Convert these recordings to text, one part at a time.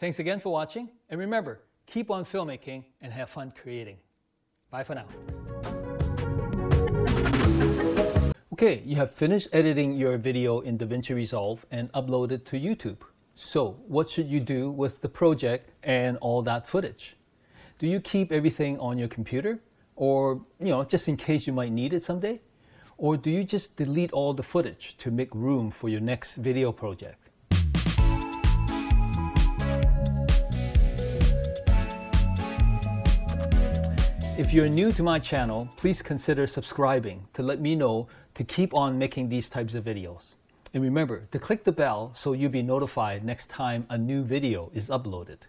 Thanks again for watching, and remember, keep on filmmaking and have fun creating. Bye for now. Okay, you have finished editing your video in DaVinci Resolve and uploaded to YouTube. So what should you do with the project and all that footage? Do you keep everything on your computer? Or, you know, just in case you might need it someday? Or do you just delete all the footage to make room for your next video project? If you're new to my channel, please consider subscribing to let me know to keep on making these types of videos. And remember to click the bell so you'll be notified next time a new video is uploaded.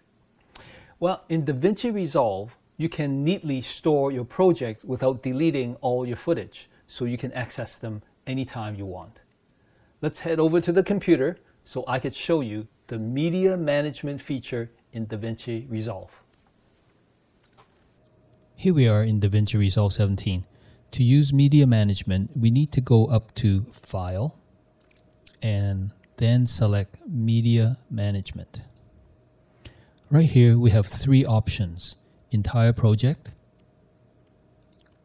Well, in DaVinci Resolve, you can neatly store your project without deleting all your footage so you can access them anytime you want. Let's head over to the computer so I could show you the media management feature in DaVinci Resolve. Here we are in DaVinci Resolve 17. To use media management, we need to go up to File and then select Media Management. Right here, we have three options. Entire project,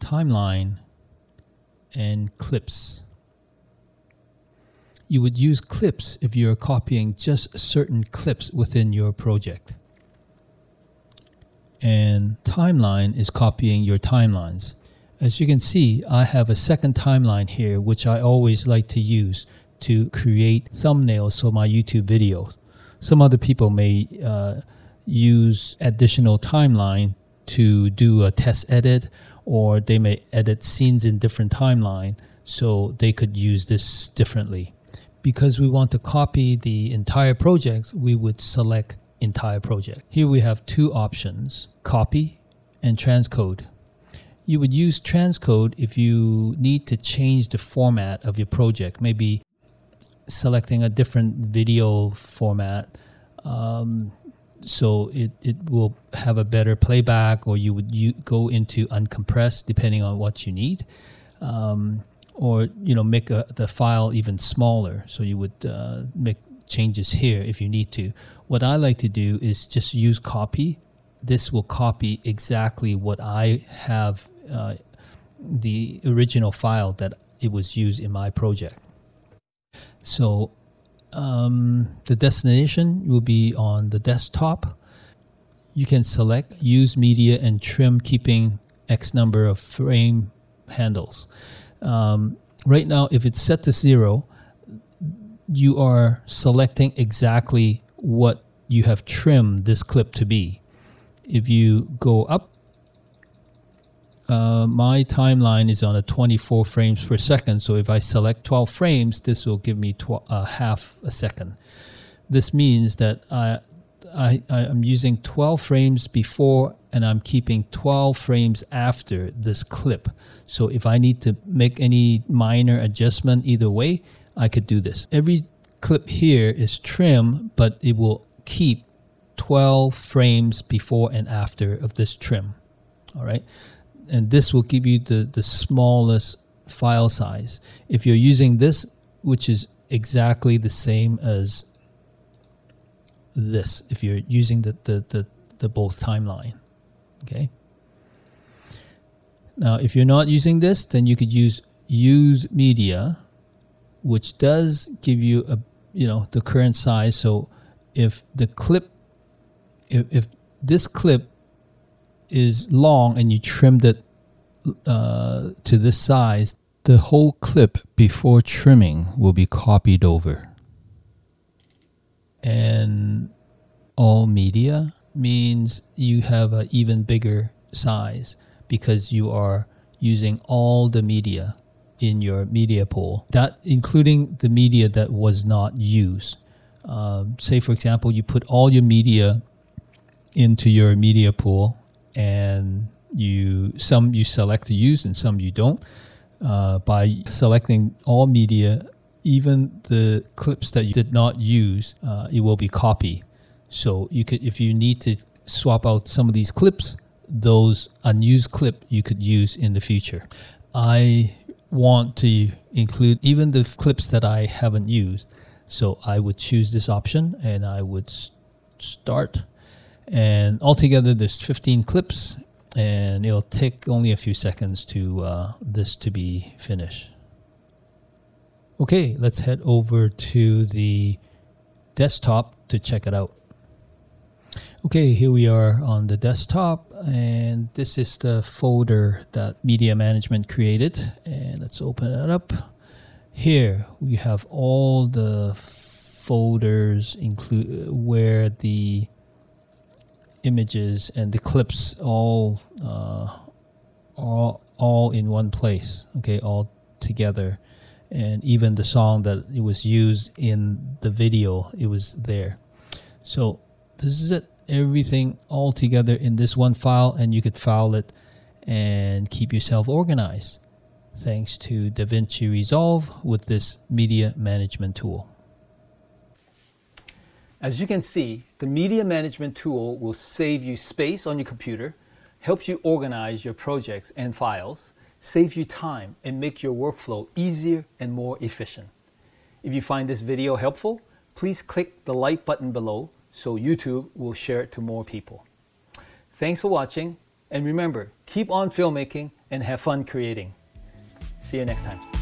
timeline, and clips. You would use clips if you're copying just certain clips within your project and timeline is copying your timelines. As you can see, I have a second timeline here, which I always like to use to create thumbnails for my YouTube videos. Some other people may uh, use additional timeline to do a test edit, or they may edit scenes in different timeline, so they could use this differently. Because we want to copy the entire project, we would select entire project. Here we have two options, copy and transcode. You would use transcode if you need to change the format of your project, maybe selecting a different video format um, so it, it will have a better playback or you would you go into uncompressed depending on what you need um, or you know make a, the file even smaller so you would uh, make changes here if you need to. What I like to do is just use copy. This will copy exactly what I have uh, the original file that it was used in my project. So um, the destination will be on the desktop. You can select use media and trim keeping X number of frame handles. Um, right now, if it's set to zero, you are selecting exactly what you have trimmed this clip to be. If you go up, uh, my timeline is on a 24 frames per second. So if I select 12 frames, this will give me tw- uh, half a second. This means that I, I, I'm using 12 frames before and I'm keeping 12 frames after this clip. So if I need to make any minor adjustment either way, I could do this. Every clip here is trim, but it will keep 12 frames before and after of this trim. All right. And this will give you the, the smallest file size. If you're using this, which is exactly the same as this, if you're using the, the, the, the both timeline. Okay. Now, if you're not using this, then you could use use media which does give you a you know the current size. So if the clip, if, if this clip is long and you trimmed it uh, to this size, the whole clip before trimming will be copied over. And all media means you have an even bigger size because you are using all the media in your media pool, that including the media that was not used. Um, say, for example, you put all your media into your media pool, and you some you select to use and some you don't. Uh, by selecting all media, even the clips that you did not use, uh, it will be copied. So you could, if you need to swap out some of these clips, those unused clip you could use in the future. I want to include even the clips that I haven't used. So I would choose this option and I would start. And altogether, there's 15 clips, and it'll take only a few seconds to uh, this to be finished. Okay, let's head over to the desktop to check it out. Okay, here we are on the desktop, and this is the folder that Media Management created. Let's open it up. Here we have all the folders include where the images and the clips all uh, all all in one place. Okay, all together, and even the song that it was used in the video, it was there. So this is it everything all together in this one file and you could file it and keep yourself organized thanks to DaVinci Resolve with this media management tool. As you can see, the media management tool will save you space on your computer, helps you organize your projects and files, save you time, and make your workflow easier and more efficient. If you find this video helpful, please click the like button below so YouTube will share it to more people. Thanks for watching, and remember, keep on filmmaking and have fun creating. See you next time.